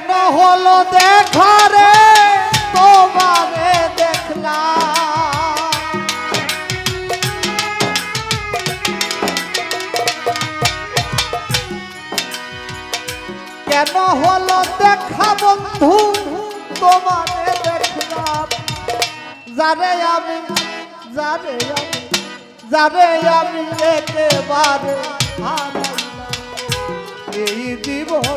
কেন হলো দেখা রে তোমারে দেখলাম। কেন হলো দেখা বন্ধু? তোমারে দেখলাম। যারে আমি যারে আমি যারে আমি একেবারে এই জীবন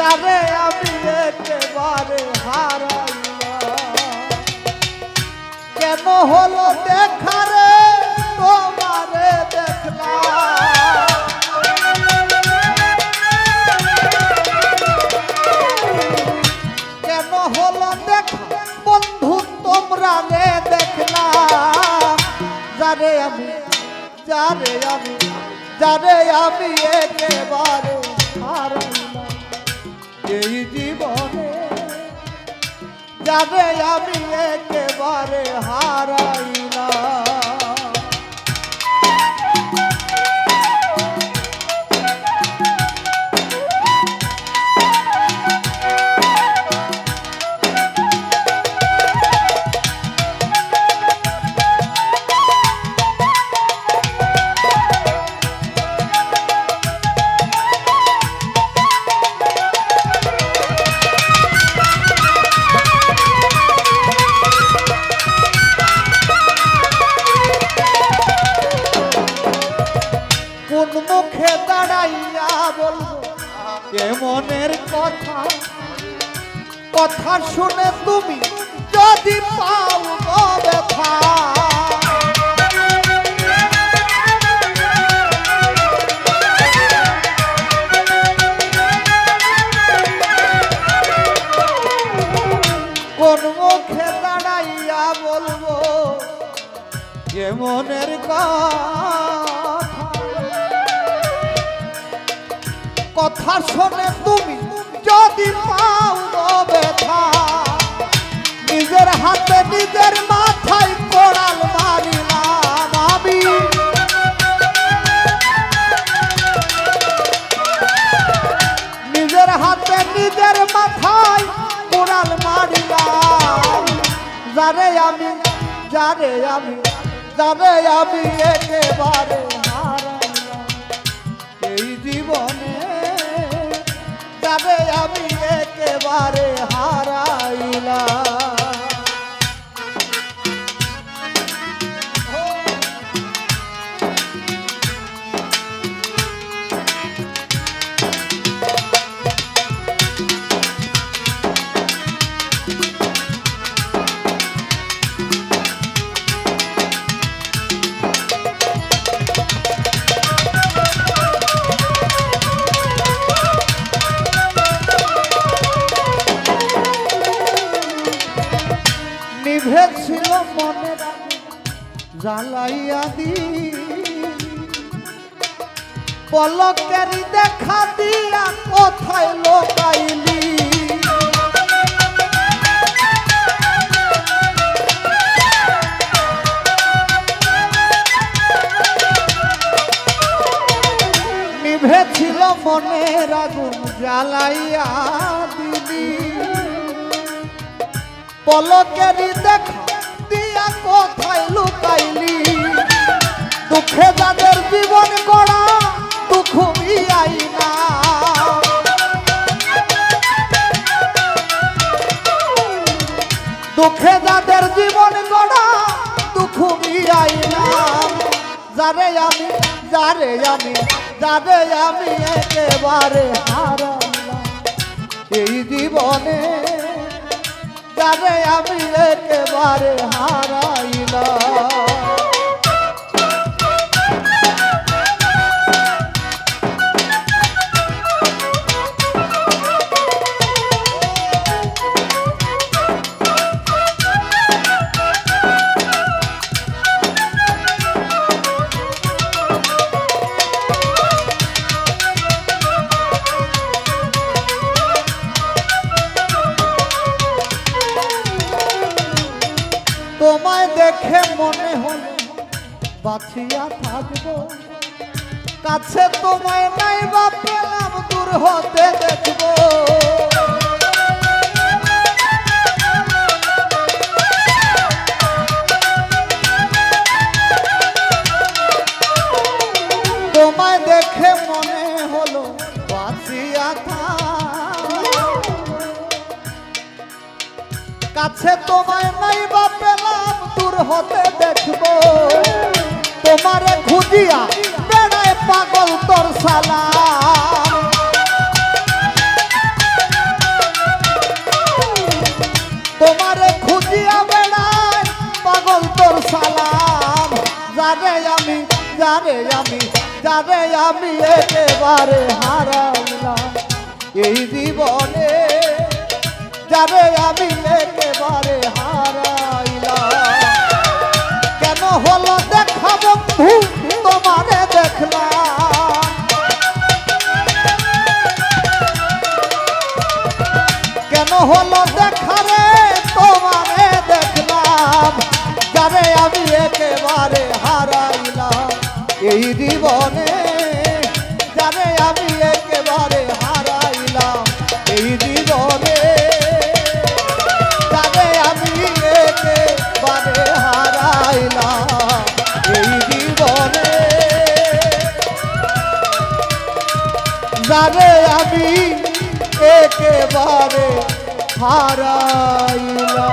যারে আমি একেবারে হারাইলাম। কেন হলো দেখারে তোমারে দেখলাম। কেন হলো দেখা? বন্ধু, তোমরা রে দেখলাম। যারে আমি যারে আমি যারে আমি একেবারে হারাইলাম। এই জীবনে যাবে আমি একেবারে হারাইলাম দাঁড়াইয়া বলব মনের কথা কথা শুনে তুমি যদি পাও ব্যথা। কোন মুখে দাঁড়াইয়া বলব যে মনের কথা কথা শোনে তুমি, যদি পাও ব্যথা। নিজের হাতে নিজের মাথায় কোড়াল মারিলাম আমি। নিজের হাতে নিজের মাথায় কোড়াল মারিলাম যারে আমি যারে আমি যারে আমি একেবারে যাবে আমি একেবারে জ্বালাইয়া দি। পলকেরি দেখা দিয়া কোথায় লোকাইলি? নিভেছিল মনের আগুন জ্বালাইয়া দিলি। পলকেরি দেখা দুঃখে যাদের জীবন গড়া, দুঃখ বিয়াই নাম যারে আমি যারে আমি যারে আমি একেবারে হারাম এই জীবনে যারে আমি একেবারে হারাইলাম। বাঁচিয়া থাকব। কাছে তোমায় নাই বা পেলাম, দূর হতে দেখব। তোমায় দেখে মনে হলো কাছে তোমায় নাই বা খুঁজিয়া বেড়ায় পাগল তোর সালাম তোমারে খুঁজিয়া বেড়ায় পাগল তোর সালাম যারে আমি যারে আমি যারে আমি একেবারে হারাইলাম। এই জীবনে যারে আমি হলো দেখা রে তোমারে দেখলাম যারে আমি একেবারে হারাইলাম এই জীবনে যারে আমি একেবারে হারাইলাম এই জীবনে যারে আমি একেবারে হারাইলাম এই জীবনে যারে আমি একেবারে হারাইলাম